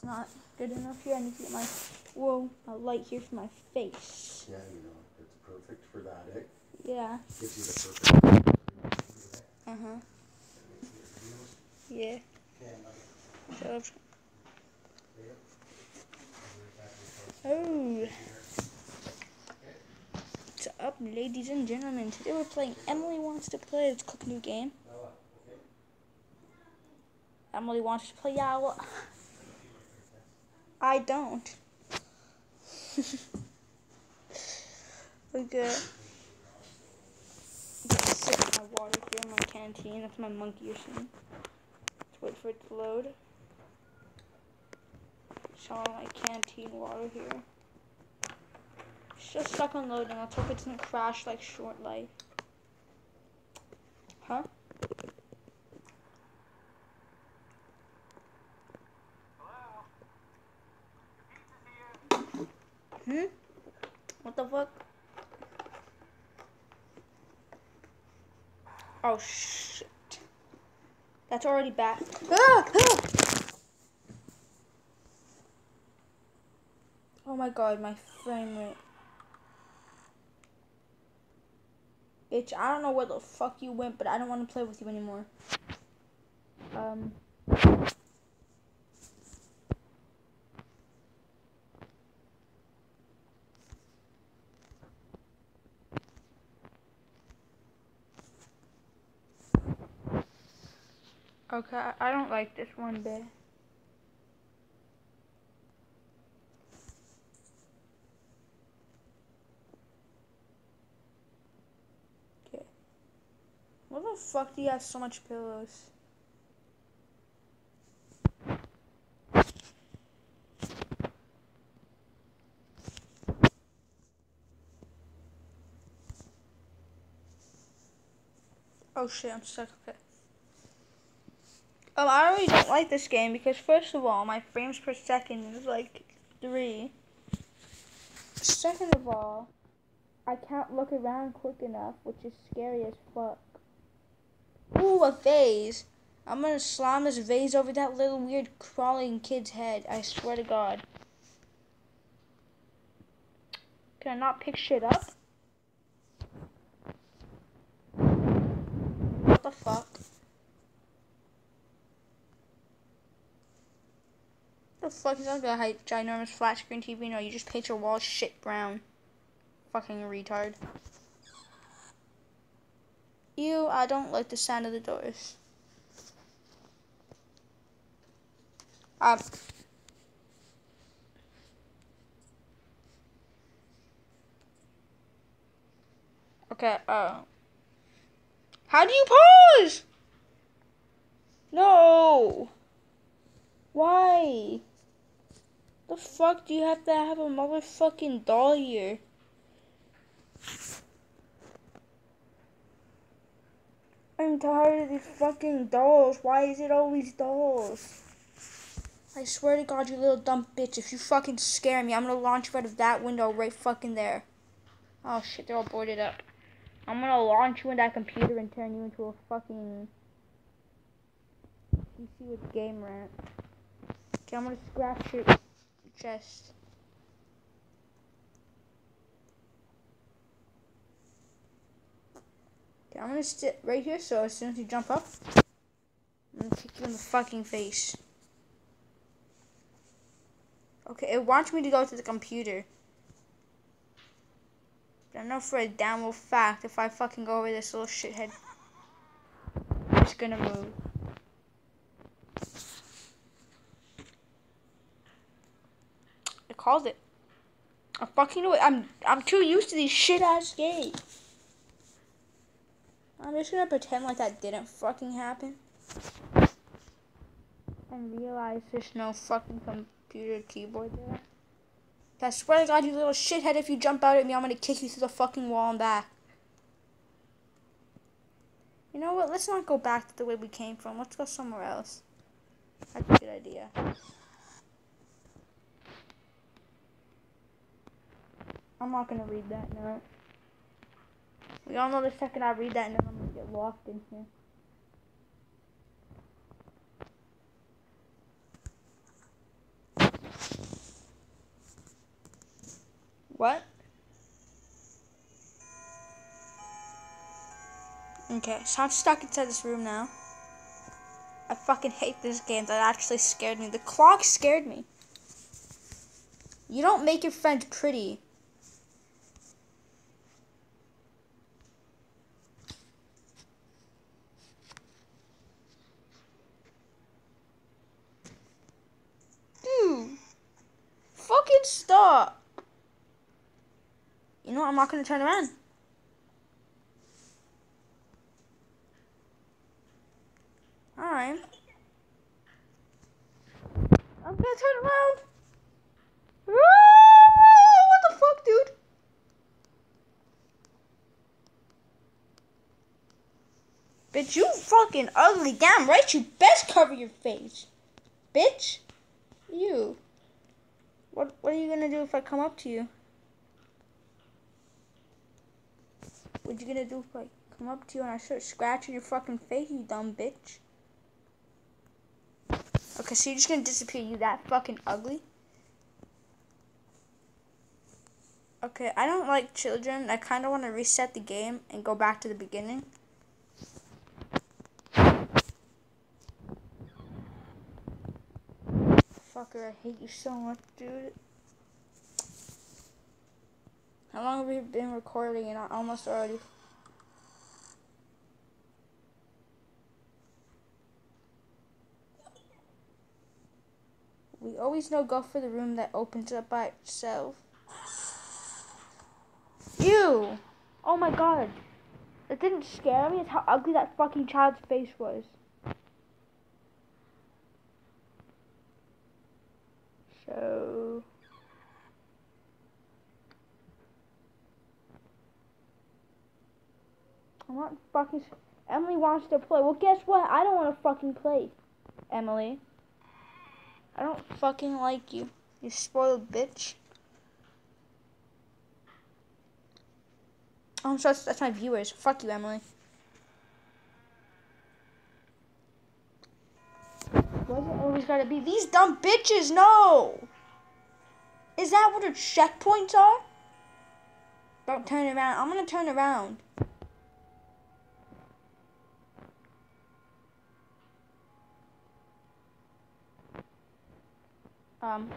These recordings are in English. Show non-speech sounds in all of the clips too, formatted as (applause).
It's not good enough here. I need to get my whoa, a light here for my face. Yeah, you know, it's perfect for that, eh? Yeah. Gives you the perfect. Uh huh. Yeah. So, oh. What's up, ladies and gentlemen? Today we're playing Emily Wants to Play. A quick new game. Emily wants to play. Yeah, well, I don't. (laughs) okay. Sip my water here my canteen. That's my monkey seeing. Let's wait for it to load. Show my canteen water here. It's just stuck on loading. Let's hope it doesn't crash like short life. Huh? Hmm? What the fuck? Oh shit. That's already back. Ah! Ah! Oh my god, my frame rate. Bitch, I don't know where the fuck you went, but I don't want to play with you anymore. Um. Okay, I don't like this one bit. Okay. What the fuck do you have so much pillows? Oh shit, I'm stuck. Okay. Um, I really don't like this game because first of all, my frames per second is like three. Second of all, I can't look around quick enough, which is scary as fuck. Ooh, a vase. I'm gonna slam this vase over that little weird crawling kid's head. I swear to God. Can I not pick shit up? What the fuck? The fuck is that guy ginormous flat screen TV? No, you just paint your walls shit brown. Fucking retard. Ew, I don't like the sound of the doors. Um. Okay, uh. How do you pause? No. Why? The fuck do you have to have a motherfucking doll here? I'm tired of these fucking dolls. Why is it always dolls? I swear to God, you little dumb bitch. If you fucking scare me, I'm gonna launch you out of that window right fucking there. Oh shit, they're all boarded up. I'm gonna launch you in that computer and turn you into a fucking PC with game rant. Okay, I'm gonna scratch your chest. Okay, I'm gonna sit right here so as soon as you jump up, I'm gonna kick you in the fucking face. Okay, it wants me to go to the computer. But I know for a damn well fact if I fucking go over this little shithead, it's gonna move. Called it. I fucking know it. I'm I'm too used to these shit ass games. I'm just gonna pretend like that didn't fucking happen. And realize there's no fucking computer keyboard there. I swear to God, you little shithead, if you jump out at me, I'm gonna kick you through the fucking wall and back. You know what? Let's not go back to the way we came from. Let's go somewhere else. That's a good idea. I'm not gonna read that note. We all know the second I read that note, I'm gonna get locked in here. What? Okay, so I'm stuck inside this room now. I fucking hate this game. That actually scared me. The clock scared me. You don't make your friends pretty Stop. You know what? I'm not gonna turn around. Alright. I'm gonna turn around. What the fuck, dude? Bitch, you fucking ugly. Damn right, you best cover your face. Bitch. You. What what are you gonna do if I come up to you? What you gonna do if I come up to you and I start scratching your fucking face, you dumb bitch? Okay, so you're just gonna disappear, you that fucking ugly? Okay, I don't like children. I kind of want to reset the game and go back to the beginning. Fucker, I hate you so much, dude. How long have we been recording and I almost already We always know go for the room that opens up by itself. Ew! Oh my god. It didn't scare me, it's how ugly that fucking child's face was. So. I want fucking. Emily wants to play. Well, guess what? I don't want to fucking play. Emily. I don't fucking like you. You spoiled bitch. Oh, I'm sorry, that's my viewers. Fuck you, Emily. Why's it always gotta be these dumb bitches? No! Is that what the checkpoints are? Don't turn around. I'm gonna turn around. Um.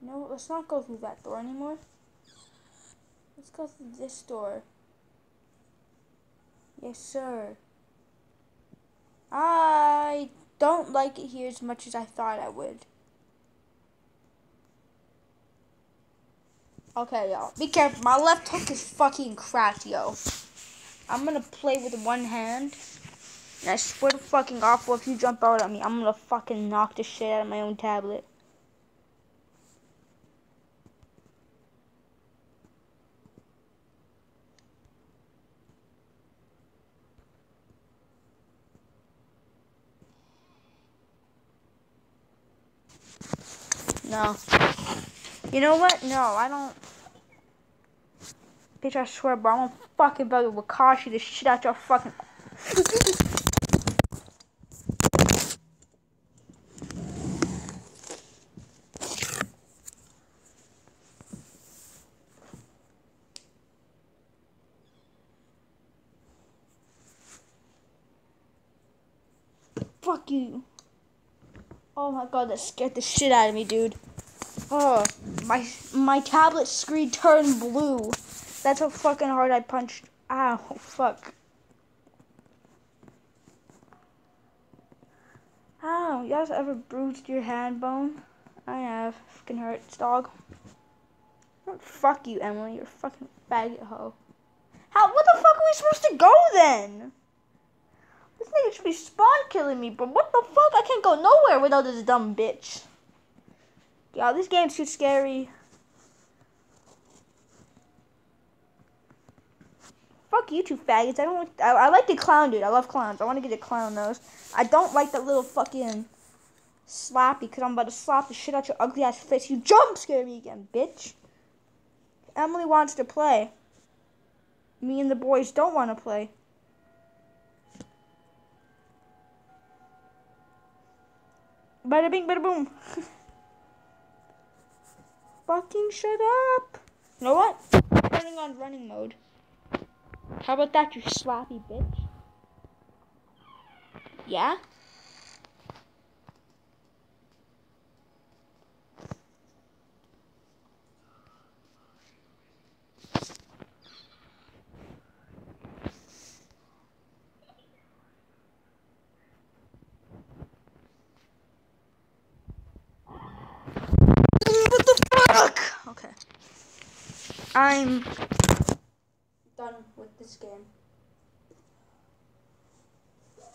No, let's not go through that door anymore. Let's go through this door. Yes, sir. I don't like it here as much as I thought I would. Okay, y'all. Be careful. My left hook is fucking cracked, yo. I'm gonna play with one hand. And I swear to fucking awful if you jump out at me, I'm gonna fucking knock the shit out of my own tablet. No. You know what? No, I don't. Bitch, I swear, bro, I'm gonna fucking bug Wakashi the shit out your fucking. Fuck you. Oh my god, that scared the shit out of me, dude. Oh, my my tablet screen turned blue. That's how fucking hard I punched. Ow, fuck. Ow, you guys ever bruised your hand bone? I have. Fucking hurts, dog. Fuck you, Emily. You're fucking faggot hoe. How? What the fuck are we supposed to go then? This nigga should be spawn killing me, but what the fuck? I can't go nowhere without this dumb bitch. Yeah, this game's too scary. Fuck you two faggots. I don't. I, I like the clown dude. I love clowns. I want to get a clown nose. I don't like that little fucking slappy because I'm about to slap the shit out your ugly ass face. You jump scare me again, bitch. Emily wants to play. me and the boys don't want to play. Bada bing, bada boom. (laughs) Fucking shut up. You know what? Turning on running mode. How about that, you slappy bitch? Yeah? I'm this game.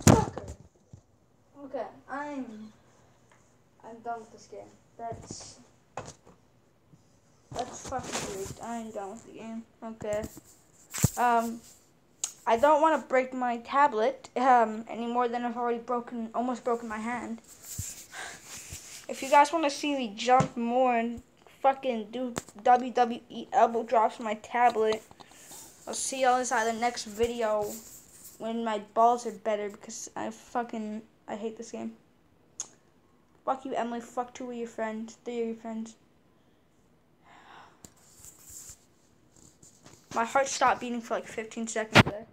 Fucker. Okay, I'm I'm done with this game. That's that's fucking weird. I'm done with the game. Okay. Um I don't want to break my tablet um any more than I've already broken almost broken my hand. If you guys want to see me jump more and fucking do WWE elbow drops on my tablet, I'll see y'all inside the next video when my balls are better because I fucking I hate this game. Fuck you, Emily. Fuck two of your friends. Three of your friends. My heart stopped beating for like 15 seconds there.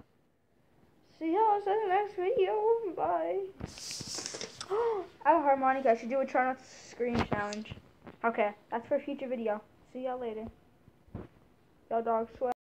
See y'all in the next video. Bye. (gasps) I have a harmonica. I should do a try not to scream challenge. Okay, that's for a future video. See y'all later. Y'all dogs sweat.